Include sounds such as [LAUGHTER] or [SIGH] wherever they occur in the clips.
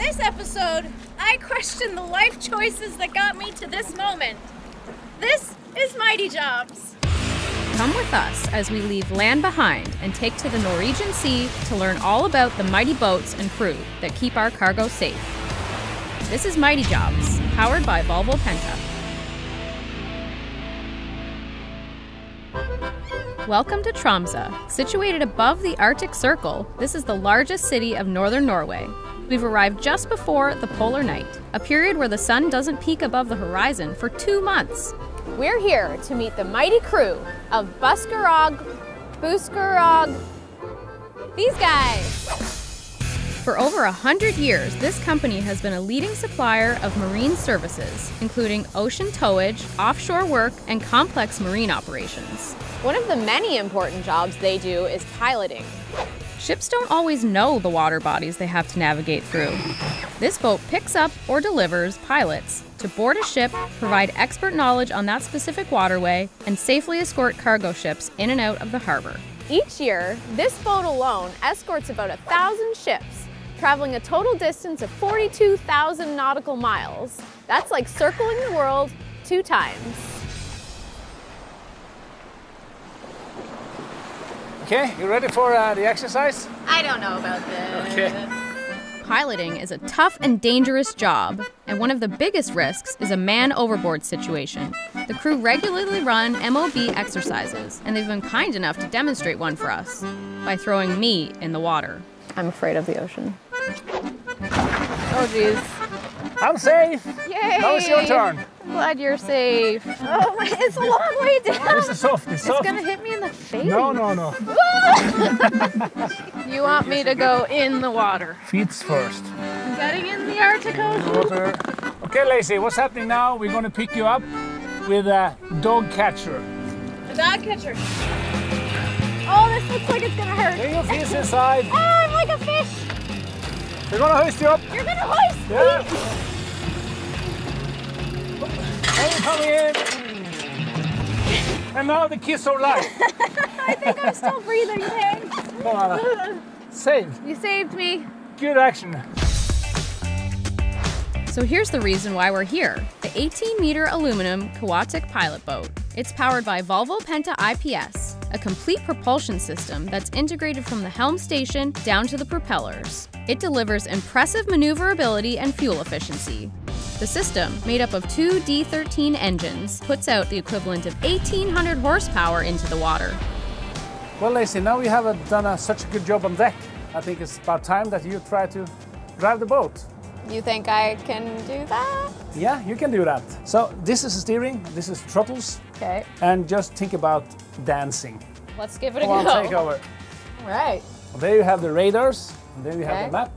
this episode, I question the life choices that got me to this moment. This is Mighty Jobs. Come with us as we leave land behind and take to the Norwegian Sea to learn all about the mighty boats and crew that keep our cargo safe. This is Mighty Jobs, powered by Volvo Penta. Welcome to Tromsø. Situated above the Arctic Circle, this is the largest city of northern Norway. We've arrived just before the polar night, a period where the sun doesn't peak above the horizon for two months. We're here to meet the mighty crew of Buksér og, Buskerog, these guys. For over a hundred years, this company has been a leading supplier of marine services, including ocean towage, offshore work, and complex marine operations. One of the many important jobs they do is piloting. Ships don't always know the water bodies they have to navigate through. This boat picks up or delivers pilots to board a ship, provide expert knowledge on that specific waterway, and safely escort cargo ships in and out of the harbor. Each year, this boat alone escorts about a thousand ships, traveling a total distance of 42,000 nautical miles. That's like circling the world two times. Okay, you ready for uh, the exercise? I don't know about this. Okay. Piloting is a tough and dangerous job, and one of the biggest risks is a man overboard situation. The crew regularly run MOB exercises, and they've been kind enough to demonstrate one for us by throwing me in the water. I'm afraid of the ocean. Oh, geez. I'm safe. Yay! Now it's your turn. I'm glad you're safe. Oh, it's a long way down. This is soft. It's It's soft. gonna hit me in the face. No, no, no. [LAUGHS] You want me to go in the water? Feet first. I'm getting in the Arctic Ocean. Water. Okay, Lacey, what's happening now? We're going to pick you up with a dog catcher. A dog catcher. Oh, this looks like it's gonna hurt. Bring your feet inside. Oh, I'm like a fish. We're going to hoist you up. You're gonna hoist me. Yeah. Now you're coming in. And now the kiss of life. [LAUGHS] I think I'm still breathing, thanks. Come on. Saved. You saved me. Good action. So here's the reason why we're here the 18 meter aluminum Kewatec pilot boat. It's powered by Volvo Penta IPS, a complete propulsion system that's integrated from the helm station down to the propellers. It delivers impressive maneuverability and fuel efficiency. The system, made up of two D13 engines, puts out the equivalent of 1800 horsepower into the water. Well, Lacey, now we have done a, such a good job on deck. I think it's about time that you try to drive the boat. You think I can do that? Yeah, you can do that. So this is steering, this is throttles, Okay, and just think about dancing. let's give it a Come go. on, take over. All right. There you have the radars, and then you have the map.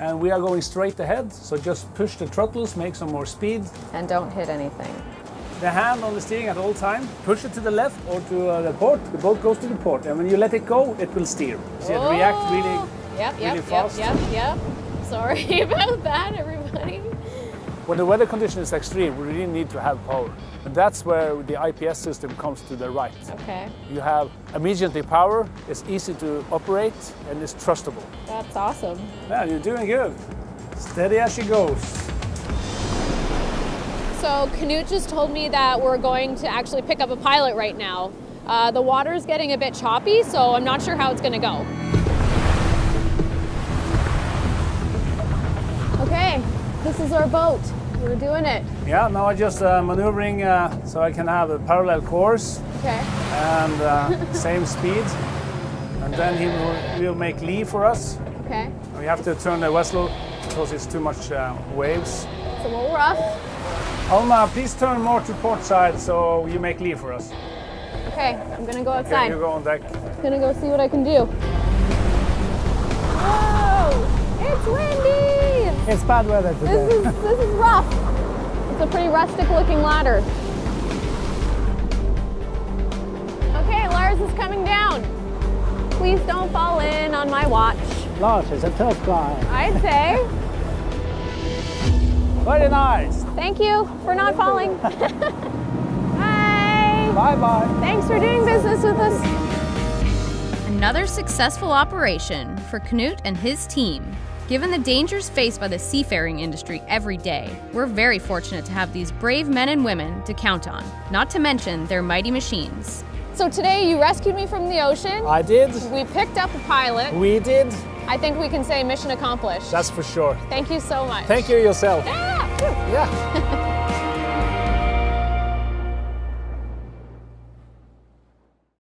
And we are going straight ahead, so just push the throttles, make some more speed. And don't hit anything. The hand on the steering at all time, push it to the left or to uh, the port, the boat goes to the port. And when you let it go, it will steer. See, it react really, Oh. Yep, yep, really fast. yep, yep, yep. Sorry [LAUGHS] about that, everybody. When the weather condition is extreme, we really need to have power. And that's where the IPS system comes to the right. Okay, You have immediately power, it's easy to operate, and it's trustable. that's awesome. Yeah, you're doing good. Steady as she goes. So Knut just told me that we're going to actually pick up a pilot right now. Uh, the is getting a bit choppy, so I'm not sure how it's gonna go. Okay, this is our boat. We're doing it. Yeah, now I'm just uh, maneuvering uh, so I can have a parallel course Okay. and uh, [LAUGHS] same speed. And then he will, will make lee for us. Okay. We have to turn the vessel because it's too much uh, waves. It's a little rough. Alma, please turn more to port side so you make lee for us. Okay, I'm gonna go outside. Okay, you go on deck. I'm Gonna go see what I can do. Whoa! It's windy! It's bad weather This is this is rough. It's a pretty rustic looking ladder. Okay, Lars is coming down. Please don't fall in on my watch. Lars is a tough guy. I'd say. Very nice. Thank you for not falling. [LAUGHS] Bye. Bye bye. Thanks for doing business with us. Another successful operation for Knut and his team, Given the dangers faced by the seafaring industry every day, we're very fortunate to have these brave men and women to count on, not to mention their mighty machines. So today you rescued me from the ocean. I did. We picked up a pilot. We did. I think we can say mission accomplished. That's for sure. Thank you so much. Thank you yourself. Yeah. Yeah. [LAUGHS]